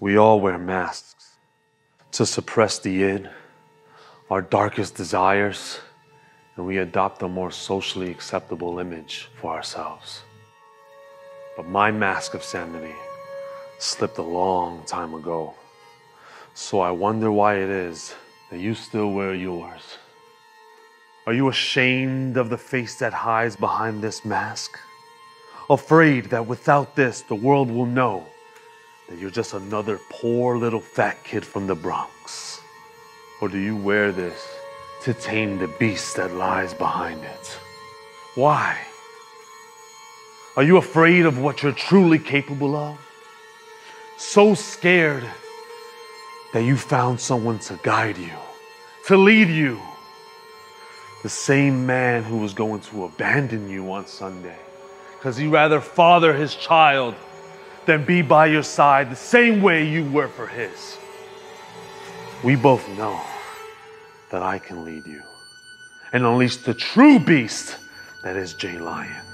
We all wear masks to suppress the id, our darkest desires, and we adopt a more socially acceptable image for ourselves. But my mask of sanity slipped a long time ago. So I wonder why it is that you still wear yours. Are you ashamed of the face that hides behind this mask? Afraid that without this, the world will know that you're just another poor little fat kid from the Bronx? Or do you wear this to tame the beast that lies behind it? Why? Are you afraid of what you're truly capable of? So scared that you found someone to guide you, to lead you. The same man who was going to abandon you on Sunday because he'd rather father his child than be by your side the same way you were for his. We both know that I can lead you and unleash the true beast that is Jay Lyon.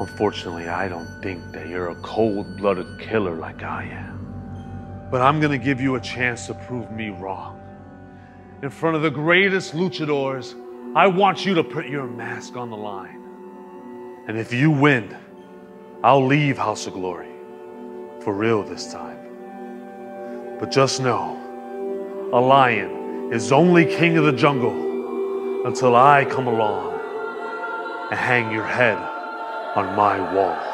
Unfortunately, I don't think that you're a cold blooded killer like I am. But I'm gonna give you a chance to prove me wrong. In front of the greatest luchadors, I want you to put your mask on the line. And if you win, I'll leave House of Glory. For real this time. But just know, a lion is only king of the jungle until I come along and hang your head on my wall.